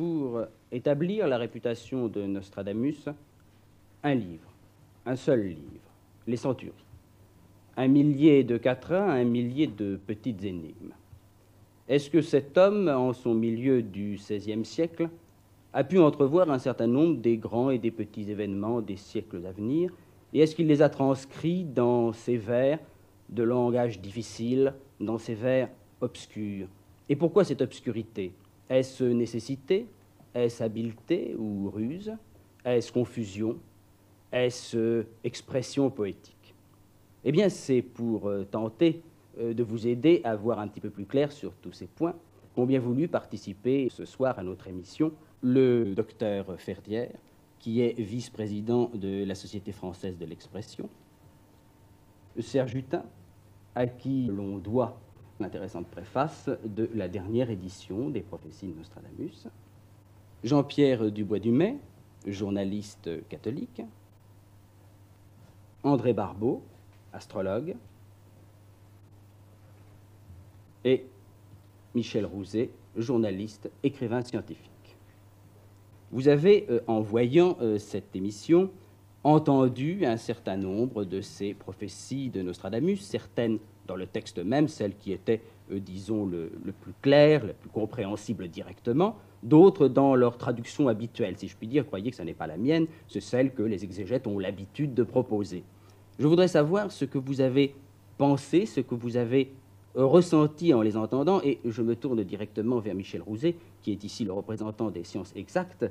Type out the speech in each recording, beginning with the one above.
pour établir la réputation de Nostradamus un livre, un seul livre, Les Centuries. Un millier de quatrains, un millier de petites énigmes. Est-ce que cet homme, en son milieu du XVIe siècle, a pu entrevoir un certain nombre des grands et des petits événements des siècles à venir Et est-ce qu'il les a transcrits dans ses vers de langage difficile, dans ses vers obscurs? Et pourquoi cette obscurité? Est-ce nécessité? Est-ce habileté ou ruse? Est-ce confusion? Est-ce expression poétique? Eh bien, c'est pour euh, tenter euh, de vous aider à voir un petit peu plus clair sur tous ces points qu'ont bien voulu participer ce soir à notre émission le docteur Ferdière, qui est vice-président de la Société française de l'expression, Serge Hutin, à qui l'on doit l'intéressante préface de la dernière édition des prophéties de Nostradamus, Jean-Pierre Dubois-Dumay, journaliste catholique, André Barbeau, astrologue, et Michel Rouzet, journaliste, écrivain scientifique. Vous avez, euh, en voyant euh, cette émission, entendu un certain nombre de ces prophéties de Nostradamus, certaines dans le texte même, celles qui étaient, euh, disons, le, plus claires, le plus compréhensibles directement, d'autres dans leur traduction habituelle. Si je puis dire, croyez que ce n'est pas la mienne, c'est celle que les exégètes ont l'habitude de proposer. Je voudrais savoir ce que vous avez pensé, ce que vous avez ressenti en les entendant, et je me tourne directement vers Michel Rouzet, qui est ici le représentant des sciences exactes.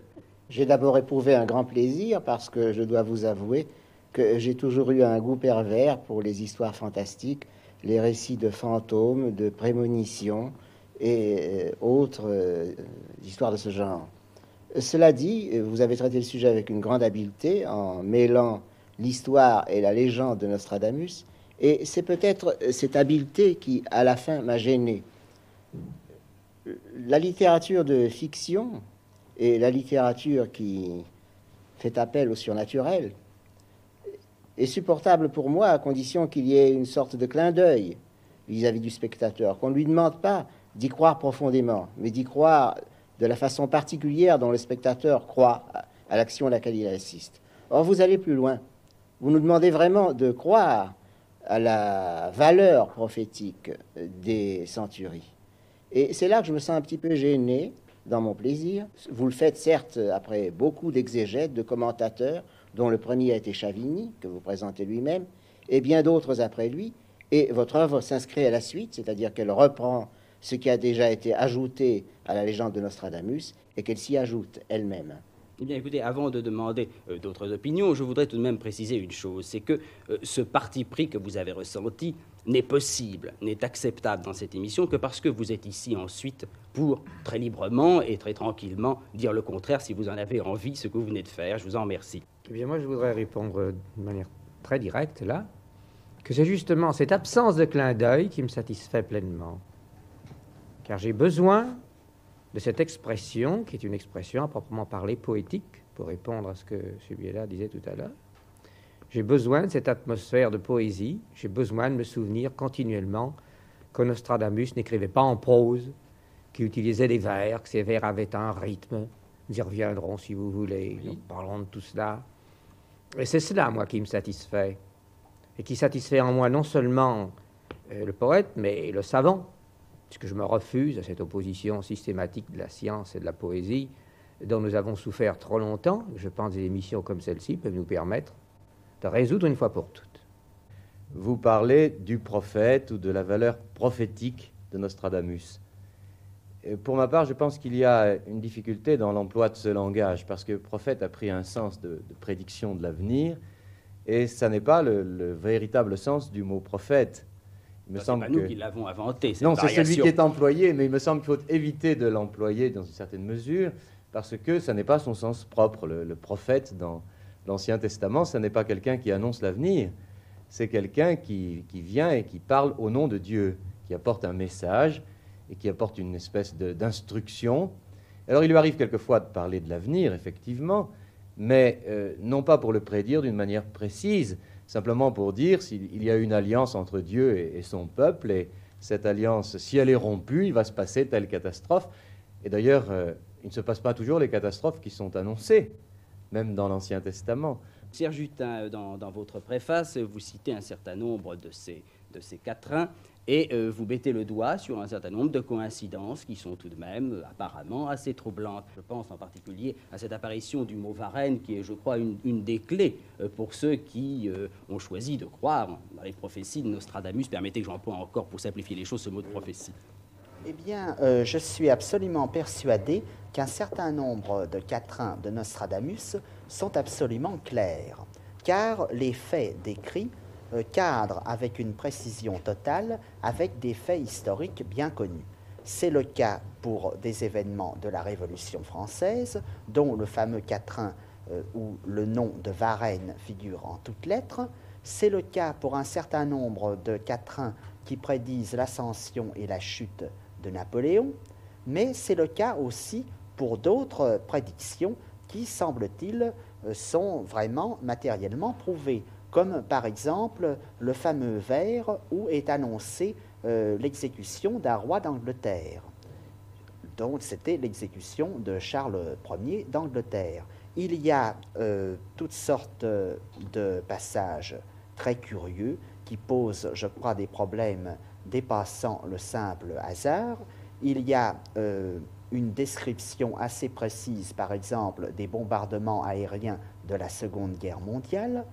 J'ai d'abord éprouvé un grand plaisir parce que je dois vous avouer que j'ai toujours eu un goût pervers pour les histoires fantastiques, les récits de fantômes, de prémonitions et euh, autres euh, histoires de ce genre. Cela dit, vous avez traité le sujet avec une grande habileté en mêlant l'histoire et la légende de Nostradamus, et c'est peut-être cette habileté qui, à la fin, m'a gêné. La littérature de fiction et la littérature qui fait appel au surnaturel est supportable pour moi à condition qu'il y ait une sorte de clin d'œil vis-à-vis du spectateur, qu'on ne lui demande pas d'y croire profondément, mais d'y croire de la façon particulière dont le spectateur croit à l'action à laquelle il assiste. Or, vous allez plus loin. Vous nous demandez vraiment de croire à la valeur prophétique des centuries. Et c'est là que je me sens un petit peu gêné dans mon plaisir. Vous le faites certes après beaucoup d'exégètes, de commentateurs, dont le premier a été Chavigny, que vous présentez lui-même, et bien d'autres après lui. Et votre œuvre s'inscrit à la suite, c'est-à-dire qu'elle reprend ce qui a déjà été ajouté à la légende de Nostradamus et qu'elle s'y ajoute elle-même. Eh bien, écoutez, avant de demander euh, d'autres opinions, je voudrais tout de même préciser une chose, c'est que euh, ce parti pris que vous avez ressenti n'est possible, n'est acceptable dans cette émission que parce que vous êtes ici ensuite pour très librement et très tranquillement dire le contraire si vous en avez envie, ce que vous venez de faire. Je vous en remercie. Eh bien, moi, je voudrais répondre de manière très directe là, que c'est justement cette absence de clin d'œil qui me satisfait pleinement. Car j'ai besoin de cette expression, qui est une expression à proprement parler poétique, pour répondre à ce que celui-là disait tout à l'heure. J'ai besoin de cette atmosphère de poésie, j'ai besoin de me souvenir continuellement que Nostradamus n'écrivait pas en prose, qu'il utilisait des vers, que ces vers avaient un rythme. Nous y reviendrons si vous voulez, nous parlons de tout cela. Et c'est cela, moi, qui me satisfait, et qui satisfait en moi non seulement euh, le poète, mais le savant puisque je me refuse à cette opposition systématique de la science et de la poésie dont nous avons souffert trop longtemps. Je pense que des émissions comme celle-ci peuvent nous permettre de résoudre une fois pour toutes. Vous parlez du prophète ou de la valeur prophétique de Nostradamus. Pour ma part, je pense qu'il y a une difficulté dans l'emploi de ce langage, parce que prophète a pris un sens de, prédiction de l'avenir, et ça n'est pas le véritable sens du mot prophète. Il me semble pas nous qui l'avons inventé. non, c'est celui qui est employé, mais il me semble qu'il faut éviter de l'employer dans une certaine mesure, parce que ça n'est pas son sens propre. Le, prophète dans l'Ancien Testament, ce n'est pas quelqu'un qui annonce l'avenir, c'est quelqu'un qui, qui, vient et qui parle au nom de Dieu, qui apporte un message et qui apporte une espèce d'instruction. Alors il lui arrive quelquefois de parler de l'avenir, effectivement, mais euh, non pas pour le prédire d'une manière précise, simplement pour dire s'il y a une alliance entre Dieu et, son peuple, et cette alliance, si elle est rompue, il va se passer telle catastrophe. Et d'ailleurs, euh, il ne se passe pas toujours les catastrophes qui sont annoncées, même dans l'Ancien Testament. Serge Jutin, dans, dans, votre préface, vous citez un certain nombre de ces, de ces quatrains et euh, vous mettez le doigt sur un certain nombre de coïncidences qui sont tout de même euh, apparemment assez troublantes. Je pense en particulier à cette apparition du mot Varenne qui est, je crois, une, des clés euh, pour ceux qui ont choisi de croire dans les prophéties de Nostradamus. Permettez que j'emploie encore, pour simplifier les choses, ce mot de prophétie. Eh bien, je suis absolument persuadé qu'un certain nombre de quatrains de Nostradamus sont absolument clairs, car les faits décrits cadre avec une précision totale avec des faits historiques bien connus. C'est le cas pour des événements de la Révolution française, dont le fameux quatrain euh, où le nom de Varennes figure en toutes lettres. C'est le cas pour un certain nombre de quatrains qui prédisent l'ascension et la chute de Napoléon, mais c'est le cas aussi pour d'autres prédictions qui, semble-t-il, euh, sont vraiment matériellement prouvées comme par exemple le fameux vers où est annoncée euh, l'exécution d'un roi d'Angleterre. Donc c'était l'exécution de Charles Ier d'Angleterre. Il y a euh, toutes sortes de passages très curieux qui posent, je crois, des problèmes dépassant le simple hasard. Il y a euh, une description assez précise, par exemple, des bombardements aériens de la Seconde Guerre mondiale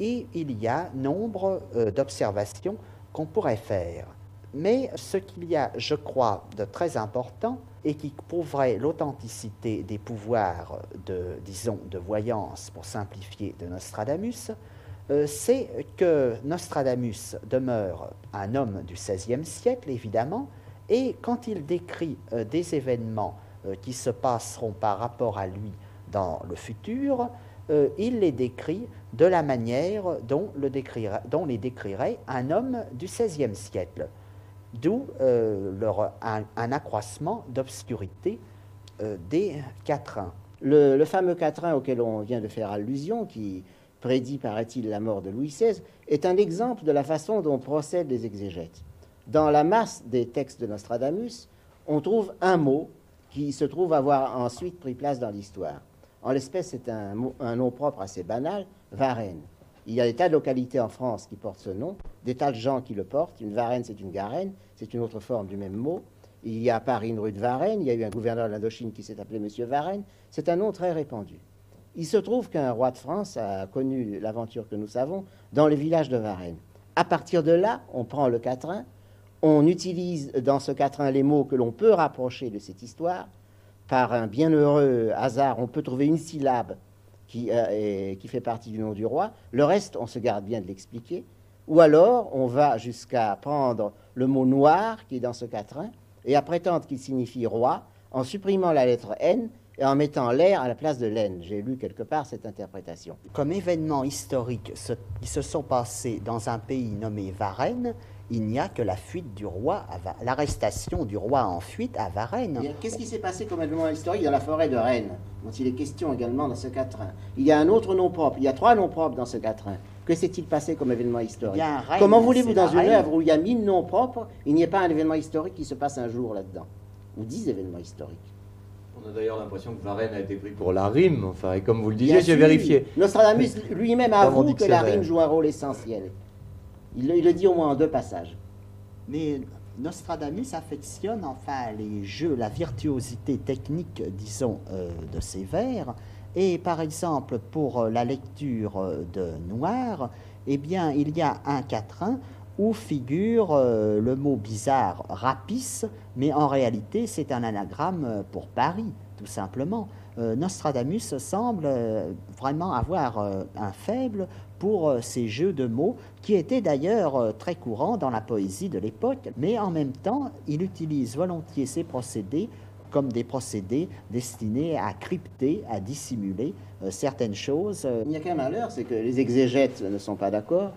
et il y a nombre euh, d'observations qu'on pourrait faire. Mais ce qu'il y a, je crois, de très important et qui prouverait l'authenticité des pouvoirs de, disons, de voyance, pour simplifier, de Nostradamus, euh, c'est que Nostradamus demeure un homme du XVIe siècle, évidemment, et quand il décrit euh, des événements qui se passeront par rapport à lui dans le futur, euh, il les décrit de la manière dont, le dont les décrirait un homme du XVIe siècle, d'où euh, un, accroissement d'obscurité euh, des quatrains. Le, le, fameux quatrain auquel on vient de faire allusion, qui prédit, paraît-il, la mort de Louis XVI, est un exemple de la façon dont procèdent les exégètes. Dans la masse des textes de Nostradamus, on trouve un mot qui se trouve avoir ensuite pris place dans l'histoire. En l'espèce, c'est un, nom propre assez banal, Varennes. Il y a des tas de localités en France qui portent ce nom, des tas de gens qui le portent. Une Varennes, c'est une Garenne, c'est une autre forme du même mot. Il y a à Paris une rue de Varennes, il y a eu un gouverneur de l'Indochine qui s'est appelé Monsieur Varennes. C'est un nom très répandu. Il se trouve qu'un roi de France a connu l'aventure que nous savons dans le village de Varennes. À partir de là, on prend le quatrain, on utilise dans ce quatrain les mots que l'on peut rapprocher de cette histoire, par un bienheureux hasard, on peut trouver une syllabe qui, euh, qui fait partie du nom du roi. Le reste, on se garde bien de l'expliquer. Ou alors, on va jusqu'à prendre le mot noir qui est dans ce quatrain et à prétendre qu'il signifie roi en supprimant la lettre N et en mettant l'air à la place de l'aine. J'ai lu quelque part cette interprétation. Comme événements historiques qui se sont passés dans un pays nommé Varennes, il n'y a que la fuite du roi, l'arrestation du roi en fuite à Varennes. Qu'est-ce qui s'est passé comme événement historique dans la forêt de Rennes, dont il est question également dans ce quatrain Il y a un autre nom propre, il y a trois noms propres dans ce quatrain. Que s'est-il passé comme événement historique? Comment voulez-vous, dans une œuvre où il y a mille noms propres, il n'y ait pas un événement historique qui se passe un jour là-dedans? Ou dix événements historiques? On a d'ailleurs l'impression que Varennes a été pris pour la rime, enfin, et comme vous le disiez, j'ai vérifié. Nostradamus lui-même avoue que la rime joue un rôle essentiel. Il, le dit au moins en deux passages. Mais Nostradamus affectionne enfin les jeux, la virtuosité technique, disons, euh, de ses vers. Et par exemple, pour euh, la lecture euh, de Noir, eh bien, il y a un quatrain où figure le mot bizarre rapis, mais en réalité, c'est un anagramme pour Paris, tout simplement. Nostradamus semble vraiment avoir un faible pour euh, ces jeux de mots qui étaient d'ailleurs euh, très courants dans la poésie de l'époque, mais en même temps, il utilise volontiers ces procédés comme des procédés destinés à crypter, à dissimuler euh, certaines choses. Il n'y a qu'un malheur, c'est que les exégètes ne sont pas d'accord,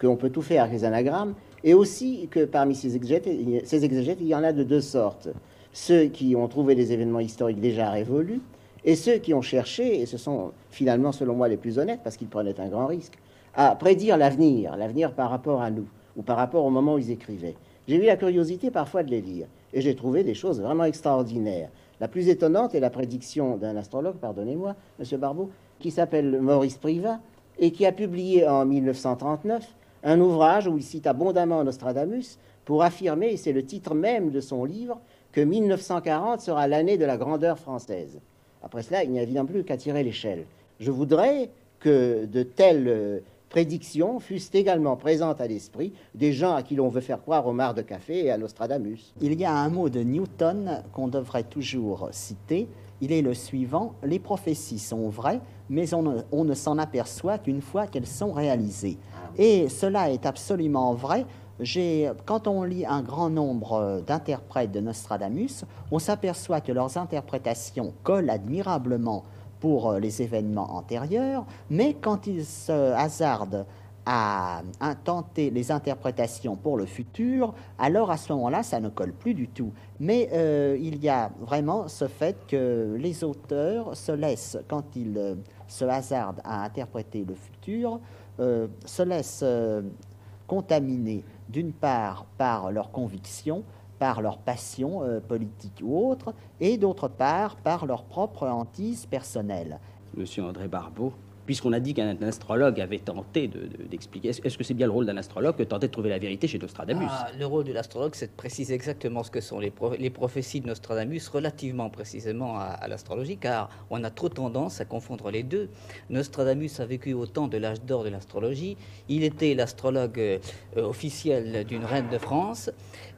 qu'on peut tout faire avec les anagrammes, et aussi que parmi ces exégètes, ces exégètes, il y en a de deux sortes. Ceux qui ont trouvé des événements historiques déjà révolus, et ceux qui ont cherché, et ce sont finalement selon moi les plus honnêtes, parce qu'ils prenaient un grand risque, à prédire l'avenir, l'avenir par rapport à nous, ou par rapport au moment où ils écrivaient. J'ai eu la curiosité parfois de les lire, et j'ai trouvé des choses vraiment extraordinaires. La plus étonnante est la prédiction d'un astrologue, pardonnez-moi, Monsieur Barbeau, qui s'appelle Maurice Privat et qui a publié en 1939 un ouvrage où il cite abondamment Nostradamus pour affirmer, et c'est le titre même de son livre, que 1940 sera l'année de la grandeur française. Après cela, il n'y a évidemment plus qu'à tirer l'échelle. Je voudrais que de telles euh, prédictions fussent également présentes à l'esprit des gens à qui l'on veut faire croire au mar de café et à Nostradamus. Il y a un mot de Newton qu'on devrait toujours citer. Il est le suivant Les prophéties sont vraies, mais on ne, on ne s'en aperçoit qu'une fois qu'elles sont réalisées. Et cela est absolument vrai. Quand on lit un grand nombre d'interprètes de Nostradamus, on s'aperçoit que leurs interprétations collent admirablement pour euh, les événements antérieurs, mais quand ils se hasardent à tenter les interprétations pour le futur, alors à ce moment-là, ça ne colle plus du tout. Mais euh, il y a vraiment ce fait que les auteurs se laissent, quand ils euh, se hasardent à interpréter le futur, se laissent contaminer d'une part par leurs convictions, par leur passion euh, politique ou autre, et d'autre part par leur propre hantise personnelle. Monsieur André Barbeau, puisqu'on a dit qu'un astrologue avait tenté de- de- d'expliquer, est-ce que c'est bien le rôle d'un astrologue que de tenter de trouver la vérité chez Nostradamus? Ah, le rôle de l'astrologue, c'est de préciser exactement ce que sont les, les prophéties de Nostradamus, relativement précisément à, l'astrologie, car on a trop tendance à confondre les deux. Nostradamus a vécu au temps de l'âge d'or de l'astrologie. Il était l'astrologue euh, officiel d'une reine de France.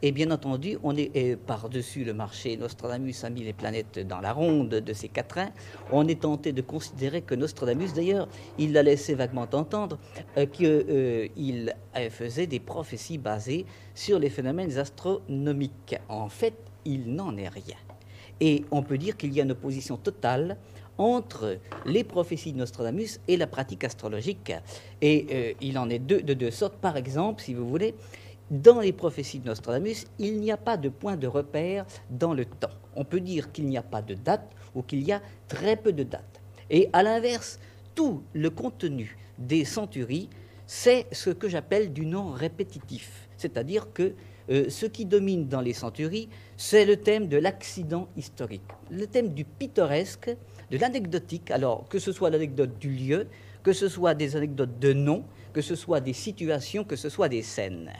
Et bien entendu, on est par-dessus le marché. Nostradamus a mis les planètes dans la ronde de ses quatrains. On est tenté de considérer que Nostradamus, d'ailleurs, il l'a laissé vaguement entendre, euh, qu'il faisait des prophéties basées sur les phénomènes astronomiques. En fait, il n'en est rien. Et on peut dire qu'il y a une opposition totale entre les prophéties de Nostradamus et la pratique astrologique. Et euh, il en est deux, de deux sortes. Par exemple, si vous voulez, dans les prophéties de Nostradamus, il n'y a pas de point de repère dans le temps. On peut dire qu'il n'y a pas de date ou qu'il y a très peu de dates. Et à l'inverse, tout le contenu des centuries, c'est ce que j'appelle du non répétitif. C'est-à-dire que euh, ce qui domine dans les centuries, c'est le thème de l'accident historique, le thème du pittoresque, de l'anecdotique, alors que ce soit l'anecdote du lieu, que ce soit des anecdotes de noms, que ce soit des situations, que ce soit des scènes.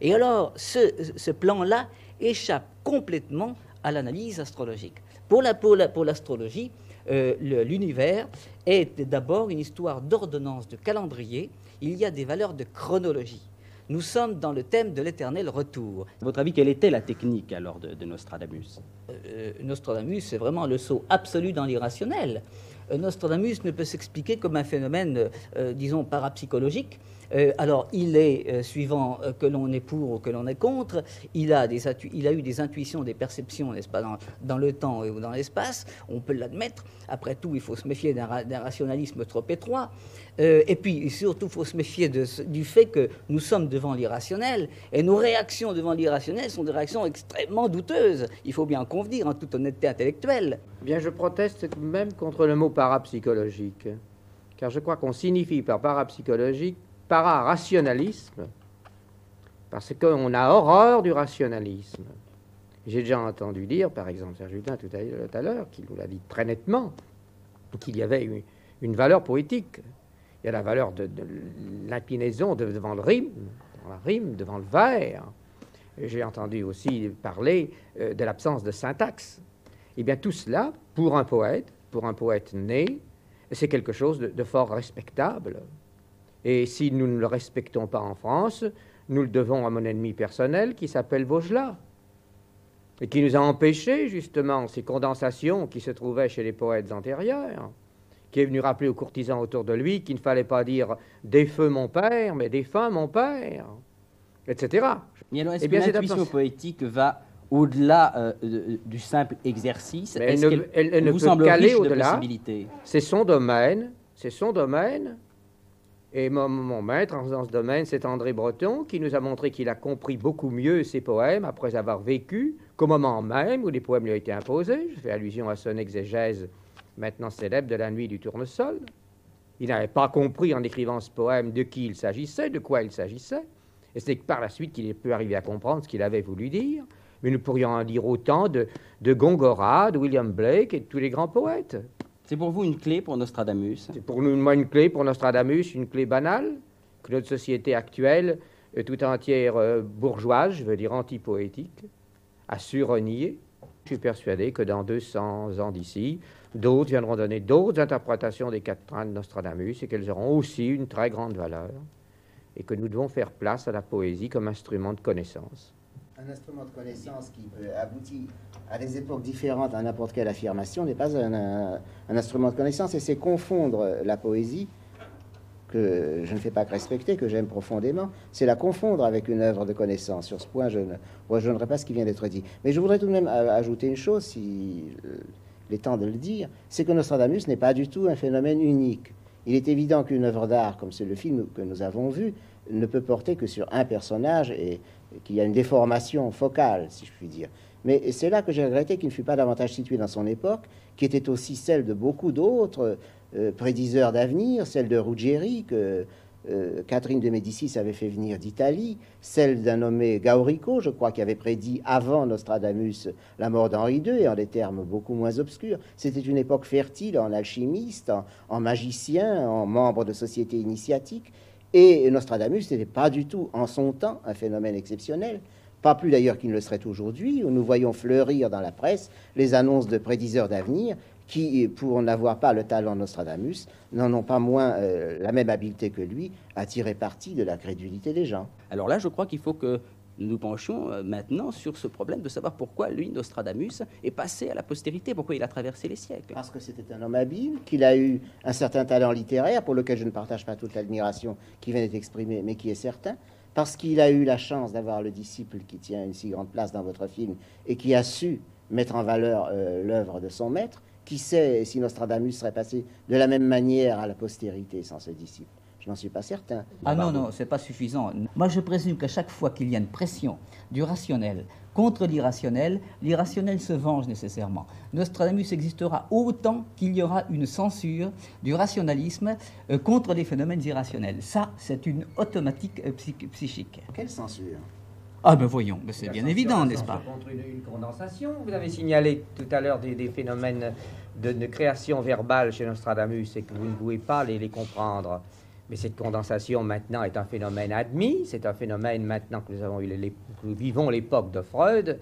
Et alors, ce, plan-là échappe complètement à l'analyse astrologique. Pour la- pour la- pour l'astrologie, euh, l'univers est d'abord une histoire d'ordonnance de calendrier. Il y a des valeurs de chronologie. Nous sommes dans le thème de l'éternel retour. À votre avis, quelle était la technique alors de, de Nostradamus? Euh, Nostradamus, c'est vraiment le saut absolu dans l'irrationnel. Euh, Nostradamus ne peut s'expliquer comme un phénomène, euh, disons, parapsychologique. Euh, alors, il est, euh, suivant euh, que l'on est pour ou que l'on est contre, il a, des eu des intuitions, des perceptions, n'est-ce pas, dans, le temps ou dans l'espace, on peut l'admettre. Après tout, il faut se méfier d'un ra- d'un rationalisme trop étroit. Euh, et puis, surtout, il faut se méfier du fait que nous sommes devant l'irrationnel, et nos réactions devant l'irrationnel sont des réactions extrêmement douteuses. Il faut bien en convenir, en toute honnêteté intellectuelle. Eh Bien, je proteste même contre le mot parapsychologique, car je crois qu'on signifie par parapsychologique para-rationalisme, parce qu'on a horreur du rationalisme. J'ai déjà entendu dire, par exemple, Serge Hutin tout à l'heure- qui nous l'a dit très nettement, qu'il y avait une, valeur poétique. Il y a la valeur de, l'inclinaison de- devant le rime, devant la rime, devant le vers. J'ai entendu aussi parler euh, de l'absence de syntaxe. Eh bien, tout cela, pour un poète, pour un poète né, c'est quelque chose de, de fort respectable. Et si nous ne le respectons pas en France, nous le devons à mon ennemi personnel qui s'appelle Vaugelas, et qui nous a empêché justement ces condensations qui se trouvaient chez les poètes antérieurs, qui est venu rappeler aux courtisans autour de lui qu'il ne fallait pas dire des feux mon père, mais des fins mon père, etc. Mais alors, est-ce Eh que l'intuition poétique va au-delà euh, du simple exercice Mais elle ne- qu'elle elle- elle ne vous peut qu'aller au-delà. C'est son domaine, c'est son domaine. Et mon, mon maître dans ce domaine, c'est André Breton, qui nous a montré qu'il a compris beaucoup mieux ses poèmes après avoir vécu qu'au moment même où les poèmes lui ont été imposés. Je fais allusion à son exégèse maintenant célèbre de la nuit du tournesol. Il n'avait pas compris en écrivant ce poème de qui il s'agissait, de quoi il s'agissait. Et c'est que par la suite qu'il est pu arriver à comprendre ce qu'il avait voulu dire. Mais nous pourrions en dire autant de, de Gongora, de William Blake et de tous les grands poètes. C'est pour vous une clé pour Nostradamus? C'est pour nous moi, une clé, pour Nostradamus, une clé banale, que notre société actuelle, euh, tout entière euh, bourgeoise, je veux dire antipoétique, a su renier. Je suis persuadé que dans 200 ans d'ici, d'autres viendront donner d'autres interprétations des quatre trains de Nostradamus et qu'elles auront aussi une très grande valeur et que nous devons faire place à la poésie comme instrument de connaissance. Un instrument de connaissance qui peut aboutir à des époques différentes à n'importe quelle affirmation n'est pas un, instrument de connaissance et c'est confondre la poésie que je ne fais pas que respecter, que j'aime profondément, c'est la confondre avec une œuvre de connaissance. Sur ce point, je ne rejoindrai pas ce qui vient d'être dit. Mais je voudrais tout de même euh, ajouter une chose, si euh, il est temps de le dire, c'est que Nostradamus n'est pas du tout un phénomène unique. Il est évident qu'une œuvre d'art, comme c'est le film que nous avons vu, ne peut porter que sur un personnage et qu'il y a une déformation focale, si je puis dire. Mais c'est là que j'ai regretté qu'il ne fût pas davantage situé dans son époque, qui était aussi celle de beaucoup d'autres euh, prédiseurs d'avenir, celle de Ruggieri, que euh, Catherine de Médicis avait fait venir d'Italie, celle d'un nommé Gaurico, je crois, qui avait prédit avant Nostradamus la mort d'Henri II, et en des termes beaucoup moins obscurs. C'était une époque fertile en alchimistes, en, en magiciens, en membres de sociétés initiatiques, et Nostradamus n'était pas du tout, en son temps, un phénomène exceptionnel. Pas plus d'ailleurs qu'il ne le serait aujourd'hui, où nous voyons fleurir dans la presse les annonces de prédiseurs d'avenir qui, pour n'avoir pas le talent de Nostradamus, n'en ont pas moins euh, la même habileté que lui à tirer parti de la crédulité des gens. Alors là, je crois qu'il faut que nous penchions euh, maintenant sur ce problème de savoir pourquoi lui, Nostradamus, est passé à la postérité, pourquoi il a traversé les siècles. Parce que c'était un homme habile, qu'il a eu un certain talent littéraire, pour lequel je ne partage pas toute l'admiration qui vient d'être exprimée, mais qui est certain. Parce qu'il a eu la chance d'avoir le disciple qui tient une si grande place dans votre film et qui a su mettre en valeur euh, l'œuvre de son maître. Qui sait si Nostradamus serait passé de la même manière à la postérité sans ce disciple Je n'en suis pas certain. Ah non, non, c'est pas suffisant. Moi, je présume qu'à chaque fois qu'il y a une pression du rationnel contre l'irrationnel, l'irrationnel se venge nécessairement. Nostradamus existera autant qu'il y aura une censure du rationalisme euh, contre les phénomènes irrationnels. Ça, c'est une automatique euh, psy- psychique. Quelle censure? Ah ben voyons, ben c'est bien évident, n'est-ce pas? Contre une, une condensation. Vous avez signalé tout à l'heure des, des phénomènes de, de création verbale chez Nostradamus et que vous ne pouvez pas les, les comprendre. Mais cette condensation maintenant est un phénomène admis. C'est un phénomène maintenant que nous, avons eu les- que nous vivons l'époque de Freud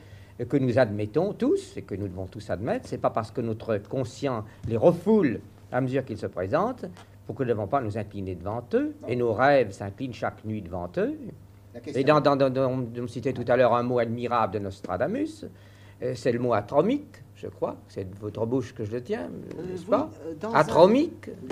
que nous admettons tous et que nous devons tous admettre. C'est pas parce que notre conscient les refoule à mesure qu'ils se présentent pour que nous ne devons pas nous incliner devant eux. Et nos rêves s'inclinent chaque nuit devant eux. Et dans, dans, dans, dans- on citait tout à l'heure un mot admirable de Nostradamus, euh, c'est le mot atromique, je crois. C'est de votre bouche que je le tiens, n'est-ce oui, pas euh, dans un-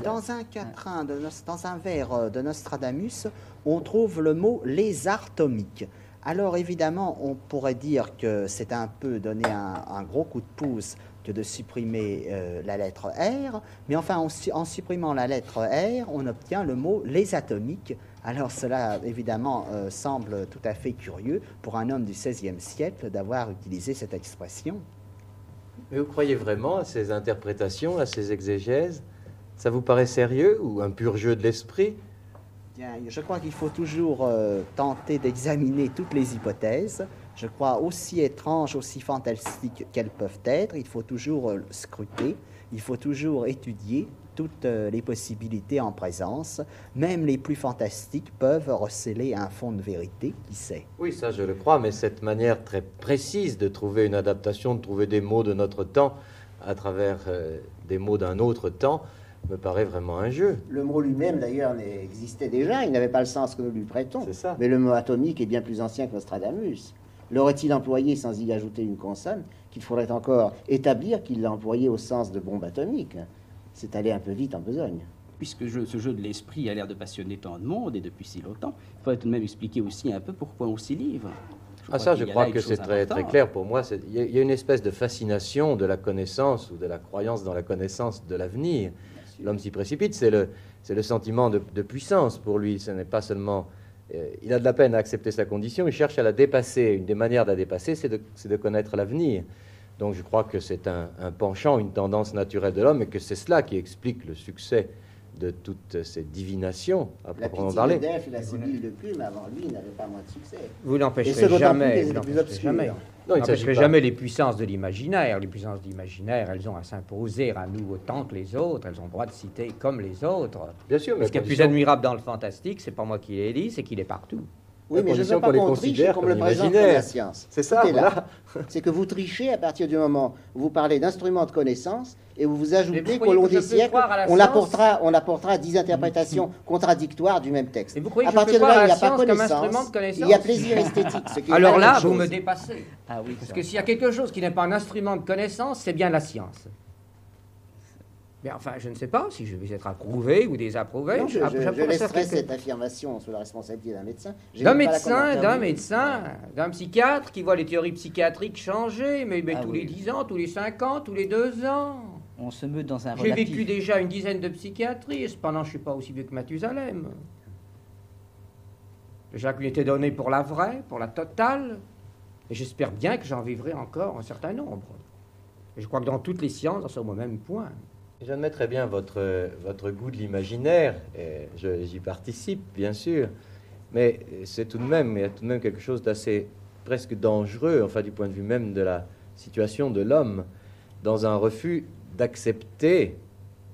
Dans un quatrain, de Nos- dans un vers euh, de Nostradamus, on trouve le mot lézartomique. Alors évidemment, on pourrait dire que c'est un peu donner un, un gros coup de pouce que de supprimer euh, la lettre R, mais enfin en, su- en supprimant la lettre R, on obtient le mot lésatomique. Alors cela évidemment euh, semble tout à fait curieux pour un homme du XVIe siècle d'avoir utilisé cette expression. Mais vous croyez vraiment à ces interprétations, à ces exégèses? Ça vous paraît sérieux ou un pur jeu de l'esprit? Bien, je crois qu'il faut toujours euh, tenter d'examiner toutes les hypothèses. Je crois aussi étranges, aussi fantastiques qu'elles peuvent être. Il faut toujours euh, scruter, il faut toujours étudier toutes euh, les possibilités en présence. Même les plus fantastiques peuvent receler un fond de vérité, qui sait. Oui, ça je le crois, mais cette manière très précise de trouver une adaptation, de trouver des mots de notre temps à travers euh, des mots d'un autre temps, me paraît vraiment un jeu. Le mot lui-même, d'ailleurs, existait déjà. Il n'avait pas le sens que nous lui prêtons. C'est ça. Mais le mot atomique est bien plus ancien que Nostradamus. L'aurait-il employé sans y ajouter une consonne qu'il faudrait encore établir qu'il l'a employé au sens de bombe atomique? C'est allé un peu vite en besogne. Puisque je- ce jeu de l'esprit a l'air de passionner tant de monde et depuis si longtemps, il faudrait tout de même expliquer aussi un peu pourquoi on s'y livre. Ah ça, je crois que c'est très, très clair pour moi. C'est- Il y, y a une espèce de fascination de la connaissance ou de la croyance dans la connaissance de l'avenir. L'homme s'y précipite, c'est le, sentiment de, de puissance pour lui. Ce n'est pas seulement... euh, il a de la peine à accepter sa condition, il cherche à la dépasser. Une des manières de la dépasser, c'est de, c'est de connaître l'avenir. Donc je crois que c'est un, un penchant, une tendance naturelle de l'homme et que c'est cela qui explique le succès de toutes ces divinations, à La proprement pitié parler. de Delphes et la Sibylle de Plume, avant lui, n'avaient pas moins de succès. Vous n'empêcherez jamais, vous n'empêcherez jamais Non, il jamais les puissances de l'imaginaire. Les puissances de l'imaginaire, elles ont à s'imposer à nous autant que les autres. Elles ont le droit de citer comme les autres. Bien sûr, mais Ce qui est plus admirable dans le fantastique, c'est pas moi qui l'ai dit, c'est qu'il est partout. Oui, mais je ne veux pas qu'on triche comme comme le présente la science. C'est ça, voilà. C'est que vous trichez à partir du moment où vous parlez d'instruments de connaissance et vous vous ajoutez qu'au long des siècles, on apportera, on apportera dix interprétations contradictoires du même texte. Et vous croyez à que je partir peux de là, il n'y a pas connaissance, instrument de connaissance il y a plaisir esthétique. ce qui est Alors là, vous chose. me dépassez. Ah oui, Parce ça. que s'il y a quelque chose qui n'est pas un instrument de connaissance, c'est bien la science. Mais enfin, je ne sais pas si je vais être approuvé ou désapprouvé. Non, je, je- laisserai cette affirmation sous la responsabilité d'un médecin. D'un médecin, d'un du- médecin, d'un psychiatre qui voit les théories psychiatriques changer, mais, mais Ah tous oui. les 10 ans, tous les 5 ans, tous les 2 ans. On se meut dans un J'ai relatif. vécu déjà une dizaine de psychiatries, et cependant je ne suis pas aussi vieux que Mathusalem. Jacques lui était donné pour la vraie, pour la totale, et j'espère bien que j'en vivrai encore un certain nombre. Et je crois que dans toutes les sciences, nous sommes au même point. J'admets très bien votre, votre goût de l'imaginaire, et j'y participe, bien sûr, mais c'est tout de même, il y a tout de même quelque chose d'assez presque dangereux, enfin du point de vue même de la situation de l'homme, dans un refus d'accepter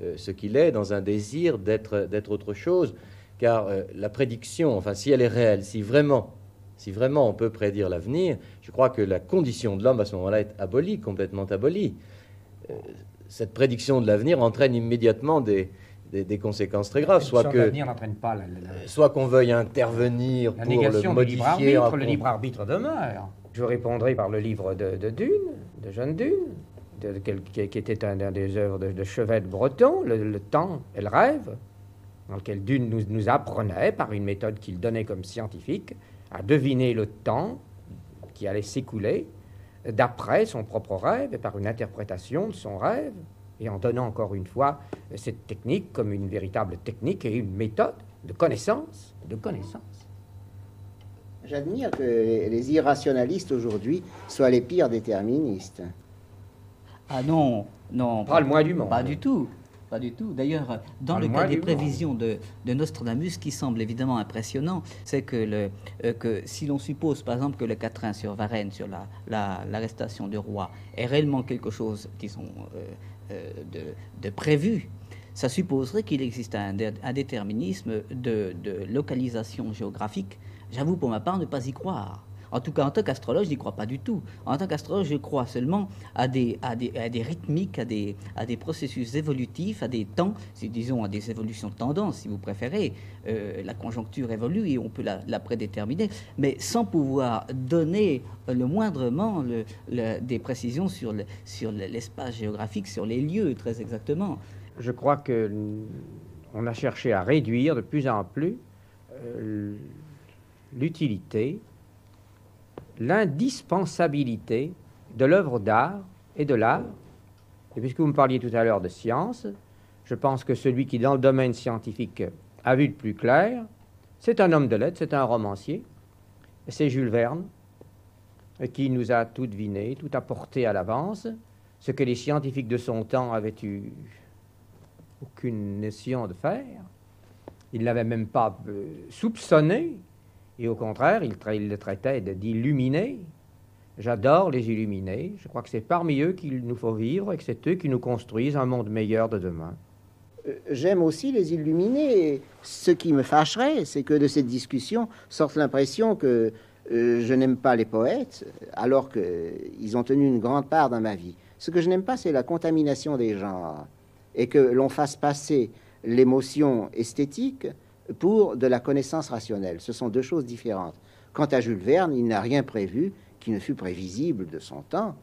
euh, ce qu'il est, dans un désir d'être d'être autre chose, car euh, la prédiction, enfin si elle est réelle, si vraiment, si vraiment on peut prédire l'avenir, je crois que la condition de l'homme à ce moment-là est abolie, complètement abolie. Euh, cette prédiction de l'avenir entraîne immédiatement des, des, des conséquences très graves, soit que pas la, la- soit qu'on veuille intervenir la pour le négation du libre modifier. arbitre. Le libre arbitre demeure. Je répondrai par le livre de, de Dune, de Jeanne Dune, de- de quel- qui, qui était un, un des œuvres de, de Chevette breton, le, le temps et le rêve, dans lequel Dune nous, nous apprenait, par une méthode qu'il donnait comme scientifique, à deviner le temps qui allait s'écouler d'après son propre rêve et par une interprétation de son rêve, et en donnant encore une fois cette technique comme une véritable technique et une méthode de connaissance, de connaissance. J'admire que les, les irrationalistes aujourd'hui soient les pires déterministes. Ah non, non. Pas le moins du monde. Pas du tout. Pas du tout. D'ailleurs, dans le cas des prévisions de, de Nostradamus, ce qui semble évidemment impressionnant, c'est que, le, euh, que si l'on suppose par exemple que le quatrain sur Varennes, sur la- la- l'arrestation du roi, est réellement quelque chose, disons, euh, euh, de, de prévu, ça supposerait qu'il existe un, un déterminisme de, de localisation géographique. J'avoue pour ma part ne pas y croire. En tout cas, en tant qu'astrologue, je n'y crois pas du tout. En tant qu'astrologue, je crois seulement à des, à des, à des rythmiques, à des, à des processus évolutifs, à des temps, si, disons à des évolutions de tendance, si vous préférez. Euh, la conjoncture évolue et on peut la, la prédéterminer, mais sans pouvoir donner le moindrement le- des précisions sur le- sur le- l'espace géographique, sur les lieux, très exactement. Je crois que on a cherché à réduire de plus en plus euh, l'utilité, l'indispensabilité de l'œuvre d'art et de l'art. Et puisque vous me parliez tout à l'heure de science, je pense que celui qui, dans le domaine scientifique, a vu le plus clair, c'est un homme de lettres, c'est un romancier, c'est Jules Verne, qui nous a tout deviné, tout apporté à l'avance, ce que les scientifiques de son temps avaient eu aucune notion de faire. Il ne même pas euh, soupçonné. Et au contraire, il, tra- il le traitait d'illuminés. J'adore les illuminés. Je crois que c'est parmi eux qu'il nous faut vivre et que c'est eux qui nous construisent un monde meilleur de demain. Euh, J'aime aussi les illuminés. Ce qui me fâcherait, c'est que de cette discussion sorte l'impression que euh, je n'aime pas les poètes, alors qu'ils ont tenu une grande part dans ma vie. Ce que je n'aime pas, c'est la contamination des genres, et que l'on fasse passer l'émotion esthétique pour de la connaissance rationnelle. Ce sont deux choses différentes. Quant à Jules Verne, il n'a rien prévu qui ne fut prévisible de son temps.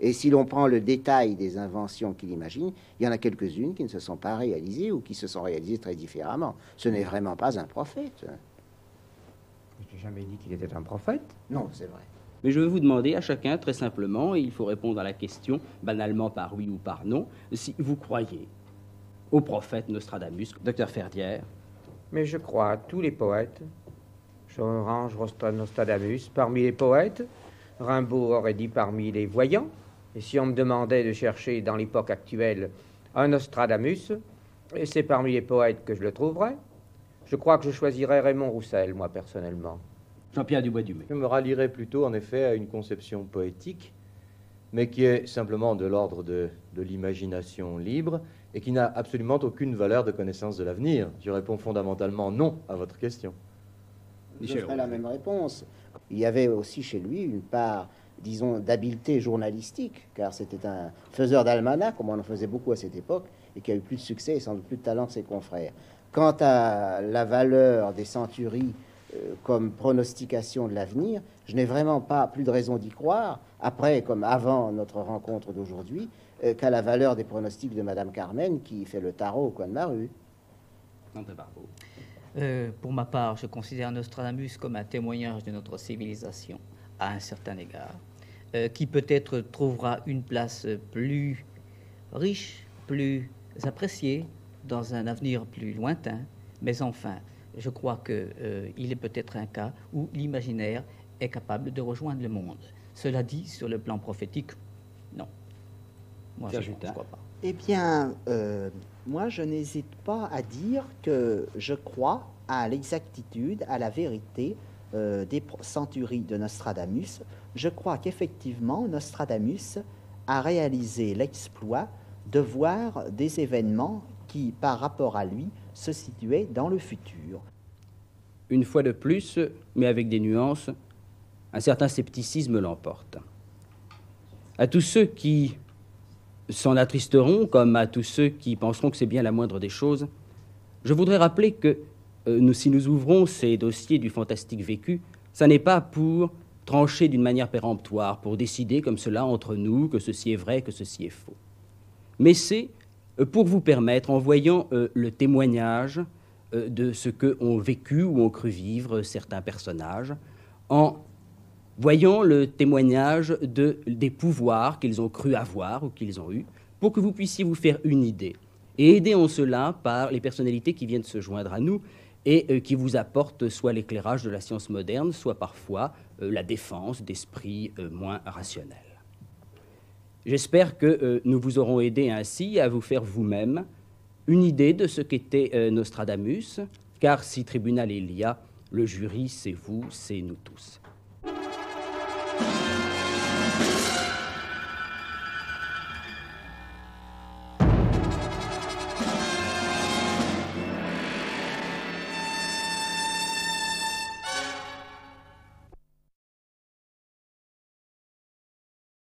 Et si l'on prend le détail des inventions qu'il imagine, il y en a quelques-unes qui ne se sont pas réalisées ou qui se sont réalisées très différemment. Ce n'est vraiment pas un prophète. Je n'ai jamais dit qu'il était un prophète. Non, c'est vrai. Mais je vais vous demander à chacun très simplement, et il faut répondre à la question banalement par oui ou par non, si vous croyez au prophète Nostradamus, docteur Ferdière. Mais je crois à tous les poètes. Je range Nostradamus parmi les poètes. Rimbaud aurait dit parmi les voyants. Et si on me demandait de chercher dans l'époque actuelle un Nostradamus, et c'est parmi les poètes que je le trouverais. Je crois que je choisirais Raymond Roussel, moi, personnellement. Jean-Pierre Dubois-Dumay. Je me rallierais plutôt, en effet, à une conception poétique, mais qui est simplement de l'ordre de, de l'imagination libre et qui n'a absolument aucune valeur de connaissance de l'avenir. Je réponds fondamentalement non à votre question. Je ferai la même réponse. Il y avait aussi chez lui une part, disons, d'habileté journalistique, car c'était un faiseur d'almanach, comme on en faisait beaucoup à cette époque, et qui a eu plus de succès et sans doute plus de talent que ses confrères. Quant à la valeur des centuries euh, comme pronostication de l'avenir, je n'ai vraiment pas plus de raison d'y croire, après comme avant notre rencontre d'aujourd'hui, qu'à la valeur des pronostics de Madame Carmen qui fait le tarot au coin de ma rue. Euh, pour ma part, je considère Nostradamus comme un témoignage de notre civilisation à un certain égard, euh, qui peut-être trouvera une place plus riche, plus appréciée dans un avenir plus lointain, mais enfin, je crois qu'il euh, est peut-être un cas où l'imaginaire est capable de rejoindre le monde. Cela dit, sur le plan prophétique, non. Moi, je ne crois pas. Eh bien, euh, moi, je n'hésite pas à dire que je crois à l'exactitude, à la vérité euh, des centuries de Nostradamus. Je crois qu'effectivement, Nostradamus a réalisé l'exploit de voir des événements qui, par rapport à lui, se situaient dans le futur. Une fois de plus, mais avec des nuances, un certain scepticisme l'emporte. À tous ceux qui s'en attristeront, comme à tous ceux qui penseront que c'est bien la moindre des choses, je voudrais rappeler que euh, si nous ouvrons ces dossiers du fantastique vécu, ça n'est pas pour trancher d'une manière péremptoire, pour décider comme cela entre nous que ceci est vrai, que ceci est faux. Mais c'est euh, pour vous permettre, en voyant euh, le témoignage de ce qu'ont vécu ou ont cru vivre certains personnages, en voyons le témoignage de, des pouvoirs qu'ils ont cru avoir ou qu'ils ont eus, pour que vous puissiez vous faire une idée. Et aidés en cela par les personnalités qui viennent se joindre à nous et euh, qui vous apportent soit l'éclairage de la science moderne, soit parfois euh, la défense d'esprits euh, moins rationnels. J'espère que nous vous aurons aidé ainsi à vous faire vous-même une idée de ce qu'était Nostradamus, car si tribunal il y a, le jury, c'est vous, c'est nous tous.